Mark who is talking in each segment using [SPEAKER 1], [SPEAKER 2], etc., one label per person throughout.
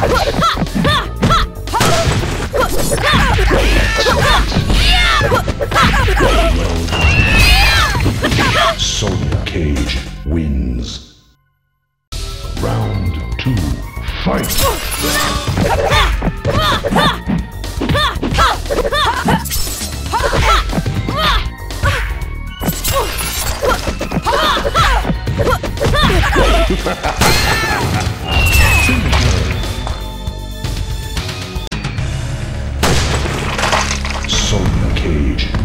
[SPEAKER 1] Ha!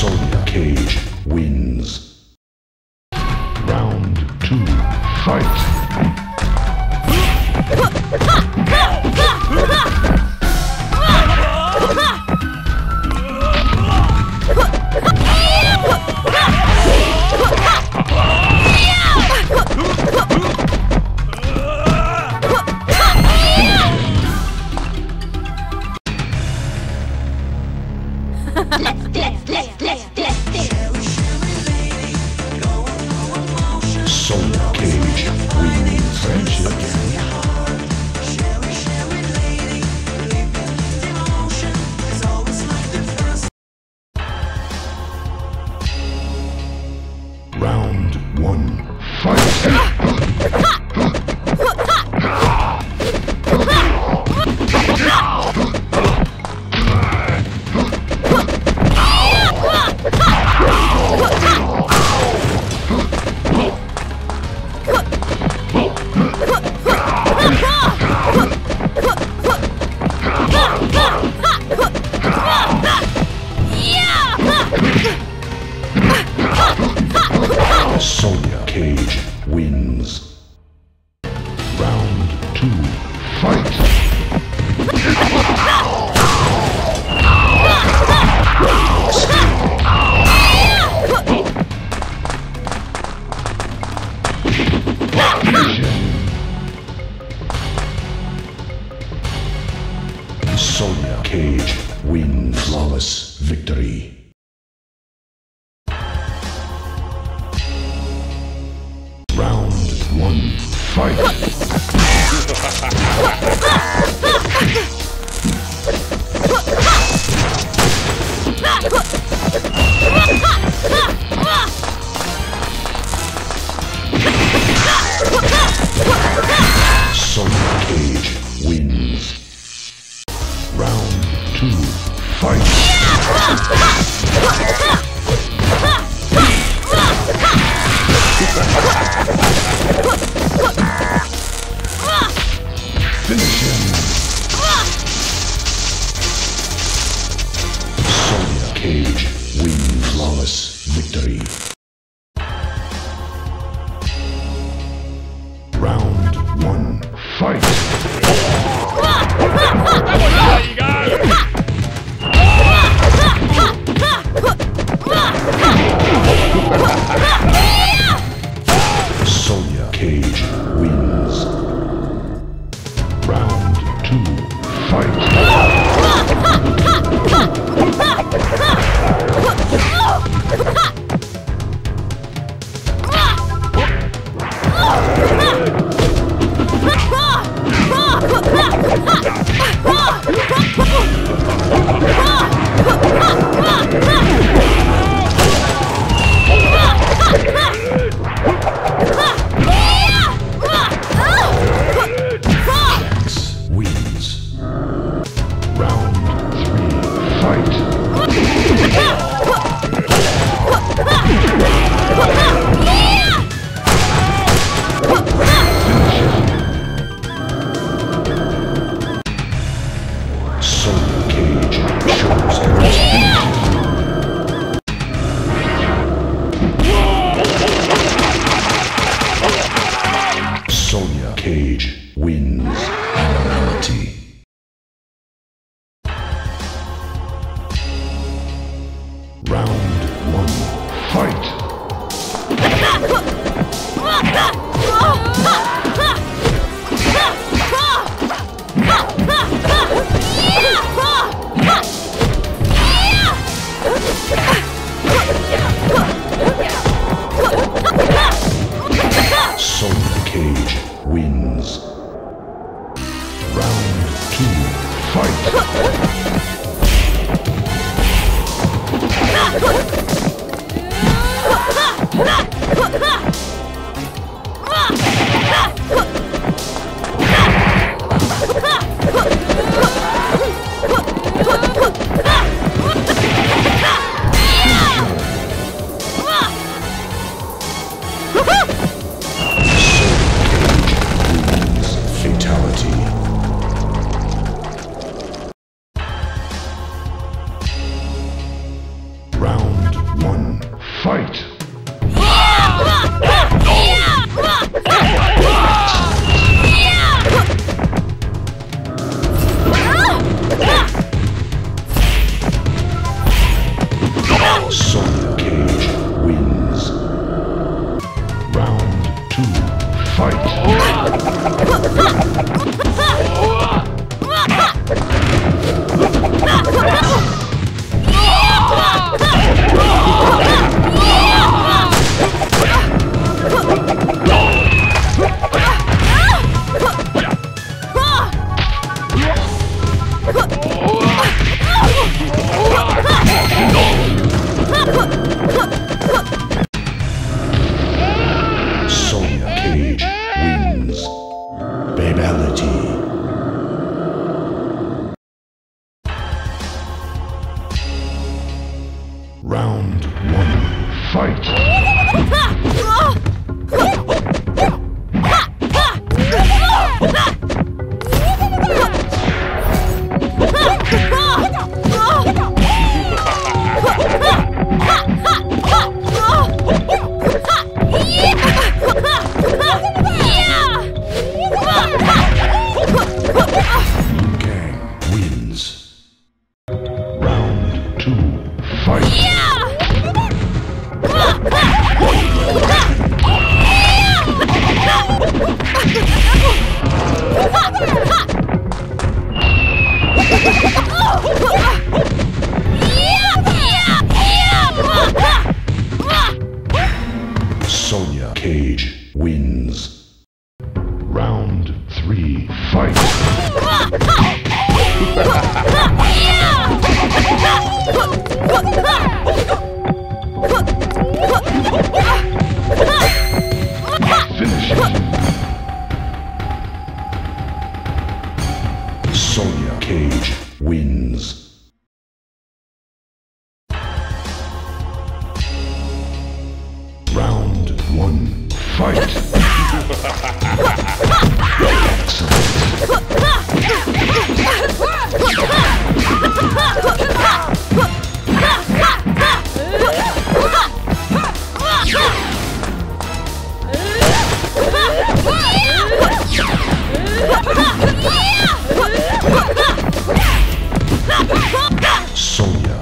[SPEAKER 1] Sonya Cage wins. Round two, fight.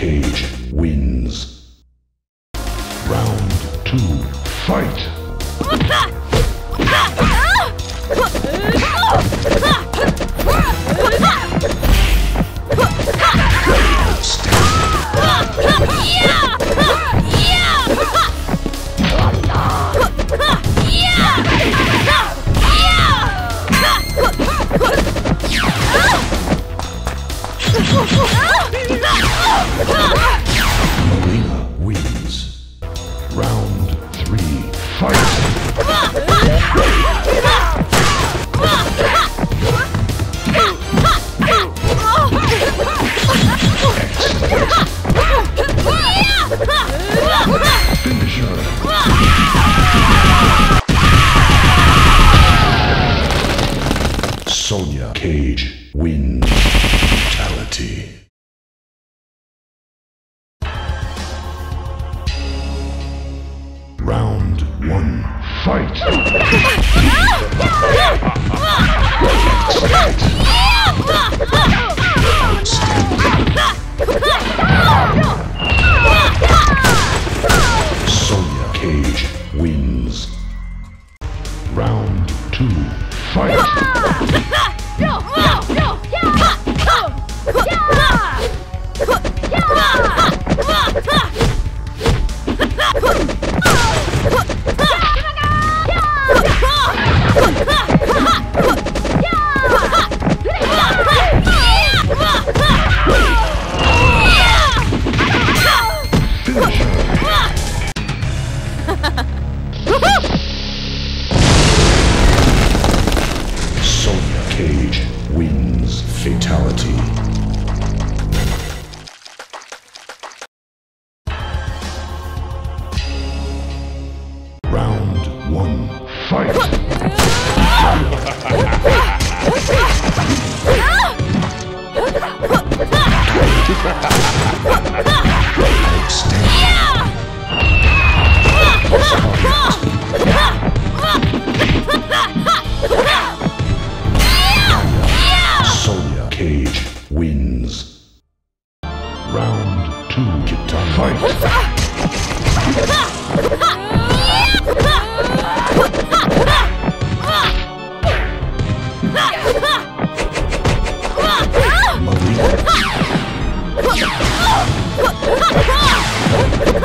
[SPEAKER 1] Cage wins. Round two. Fight! Mileena Fight! Finisher. Wins.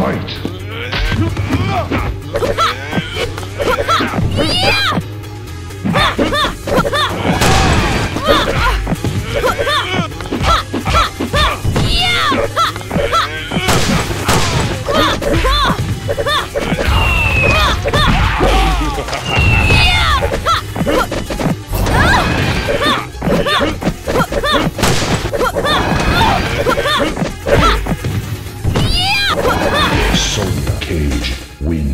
[SPEAKER 1] Fight! Cage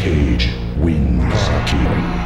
[SPEAKER 1] Cage wins.